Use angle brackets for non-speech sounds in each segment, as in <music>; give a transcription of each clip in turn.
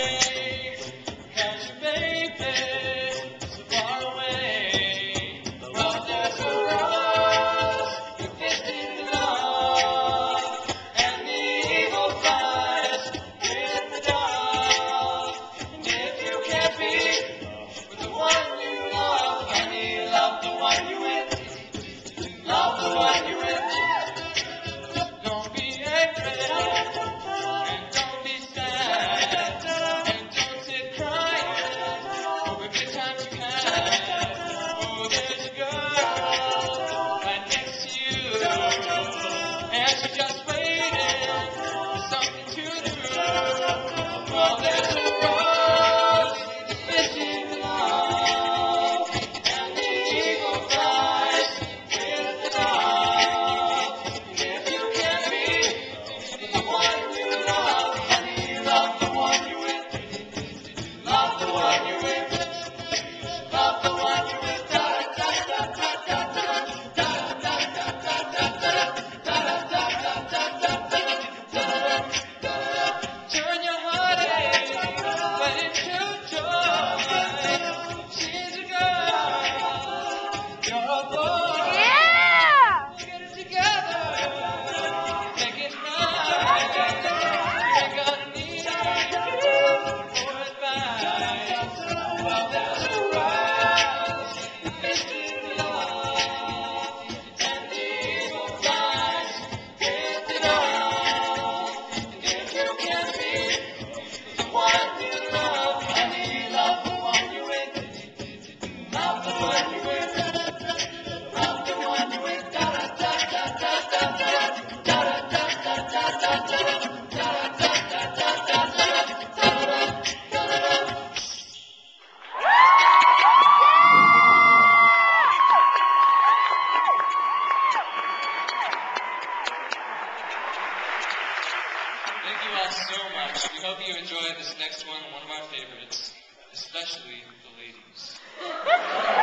day. enjoy this next one, one of our favorites, especially the ladies.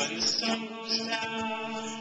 when the sun goes down.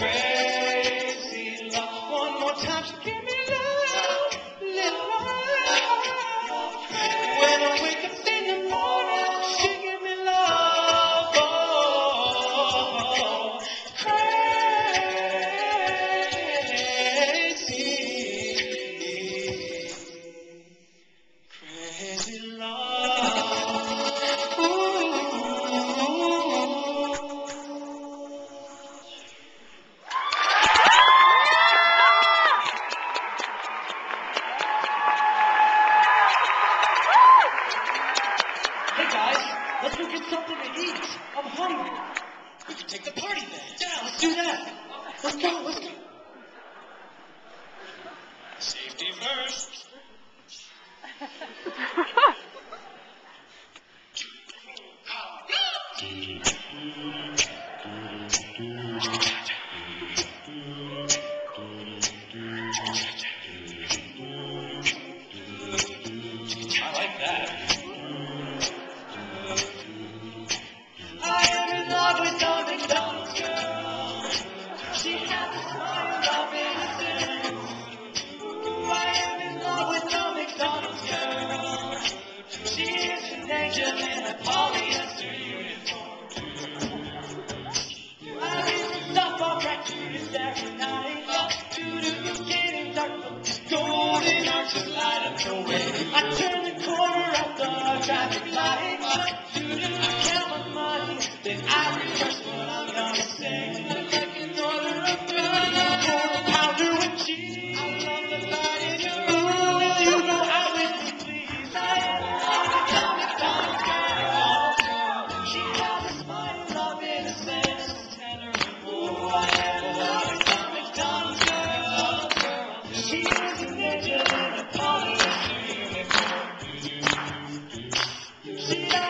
friend. get something to eat. I'm hungry. We can take the party then. Yeah, let's do that. Let's go, let's go. Safety first. <laughs> angel in a. Shira.